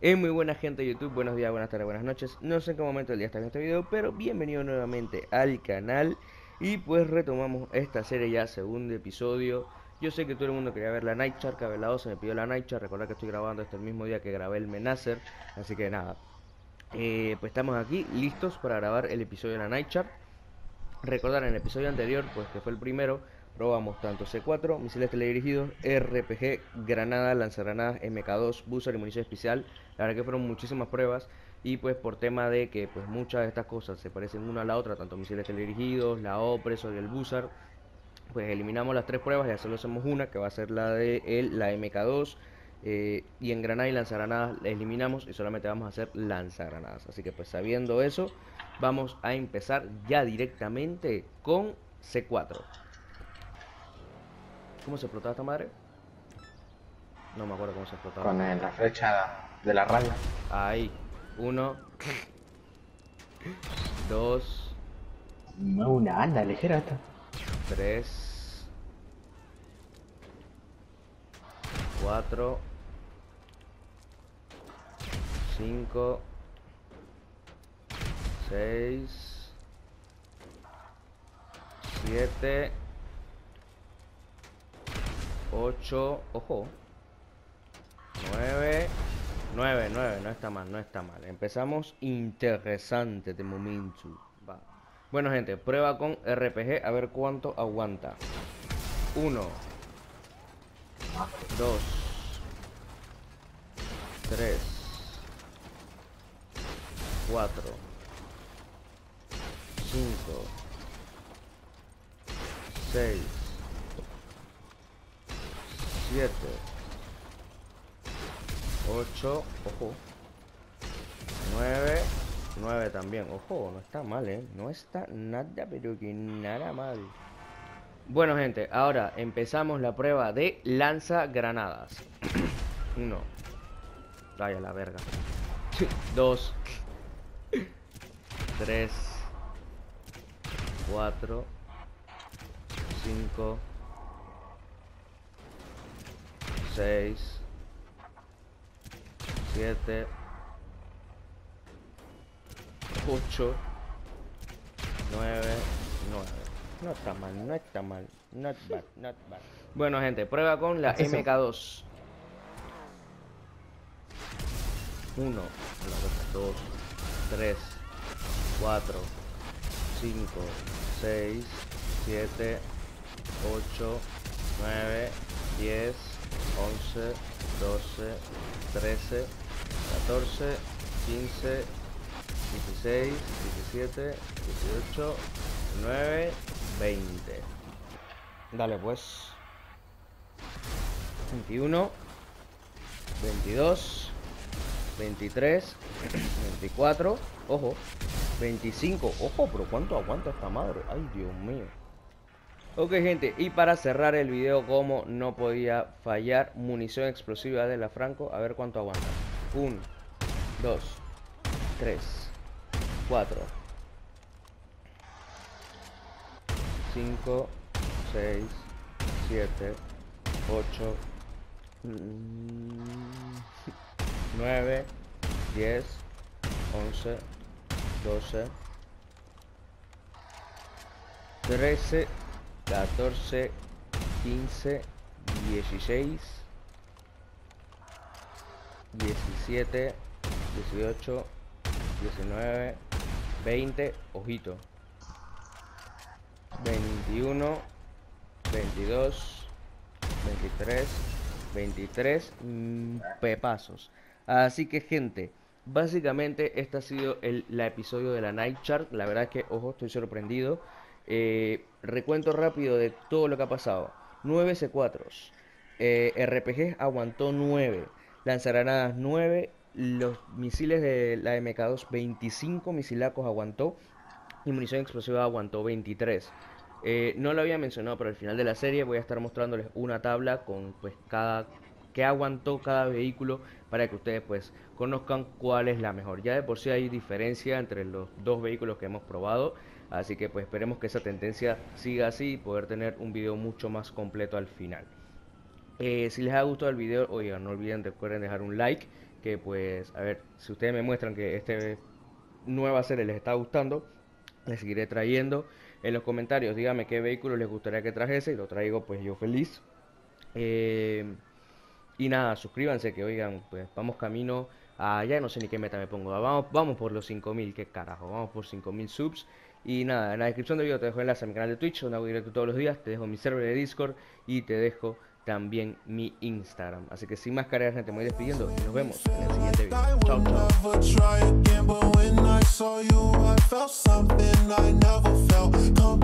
Es muy buena gente de YouTube, buenos días, buenas tardes, buenas noches. No sé en qué momento del día está en este video, pero bienvenido nuevamente al canal. Y pues retomamos esta serie ya, segundo episodio. Yo sé que todo el mundo quería ver la Nightchar, que se me pidió la Nightchar. Recordad que estoy grabando este el mismo día que grabé el Menacer. Así que nada, eh, pues estamos aquí listos para grabar el episodio de la Nightchar. Recordar en el episodio anterior, pues que fue el primero, Probamos tanto C4, misiles teledirigidos, RPG, granada, lanzagranadas, MK2, buzzer y munición especial. La verdad que fueron muchísimas pruebas y pues por tema de que pues muchas de estas cosas se parecen una a la otra, tanto misiles teledirigidos, la Opresor y el buzzer, pues eliminamos las tres pruebas y solo hacemos una que va a ser la de el, la MK2 eh, y en granada y lanzagranadas la eliminamos y solamente vamos a hacer lanzagranadas. Así que pues sabiendo eso, vamos a empezar ya directamente con C4. ¿Cómo se explotaba esta madre? No me acuerdo cómo se explotaba. Con la flecha de la raya. Ahí. Uno. Dos. Una banda ligera esta. Tres. Cuatro. Cinco. Seis. Siete. 8, ojo. 9, 9, 9, no está mal, no está mal. Empezamos interesante de momento. Va. Bueno, gente, prueba con RPG a ver cuánto aguanta. 1, 2, 3, 4, 5, 6, 7 8 Ojo. 9 9 también. Ojo, no está mal, eh No está nada, pero que nada mal. Bueno, gente Ahora empezamos la prueba de lanza granadas 1 Vaya la verga. 2 3 4 5 6 7 8 9 9 no está mal, no está mal not bad, not bad. Bueno gente, prueba con la MK2 1 2 3 4 5 6 7 8 9 10 11, 12, 13, 14, 15, 16, 17, 18, 9, 20. Dale pues. 21, 22, 23, 24, ojo, 25, ojo, pero ¿cuánto aguanta esta madre? Ay, Dios mío. Ok gente, y para cerrar el video como no podía fallar, munición explosiva de la Franco, a ver cuánto aguanta. 1, 2, 3, 4, 5, 6, 7, 8, 9, 10, 11, 12, 13, 14, 15, 16, 17, 18, 19, 20, ojito. 21, 22, 23, 23 pepazos. Así que gente, básicamente este ha sido el episodio de la Night Chart. La verdad es que, ojo, estoy sorprendido. Eh, recuento rápido de todo lo que ha pasado. 9 C4s. Eh, RPG aguantó 9. Lanzagranadas 9. Los misiles de la MK2 25 misilacos aguantó. Y munición explosiva aguantó 23. Eh, no lo había mencionado, pero al final de la serie voy a estar mostrándoles una tabla con pues cada que aguantó cada vehículo para que ustedes pues conozcan cuál es la mejor. Ya de por sí hay diferencia entre los dos vehículos que hemos probado. Así que pues esperemos que esa tendencia siga así y poder tener un video mucho más completo al final. Eh, si les ha gustado el video, oigan, no olviden recuerden dejar un like que pues, a ver, si ustedes me muestran que este nueva serie les está gustando, les seguiré trayendo. En los comentarios díganme qué vehículo les gustaría que trajese y lo traigo pues yo feliz. Eh, y nada, suscríbanse que oigan, pues vamos camino a ya no sé ni qué meta me pongo. Vamos, vamos por los 5000, qué carajo, vamos por 5000 subs. Y nada, en la descripción del video te dejo enlace a mi canal de Twitch, donde hago directo todos los días, te dejo mi server de Discord y te dejo también mi Instagram. Así que sin más cargas, gente, me voy despidiendo y nos vemos en el siguiente video. Chao, chao.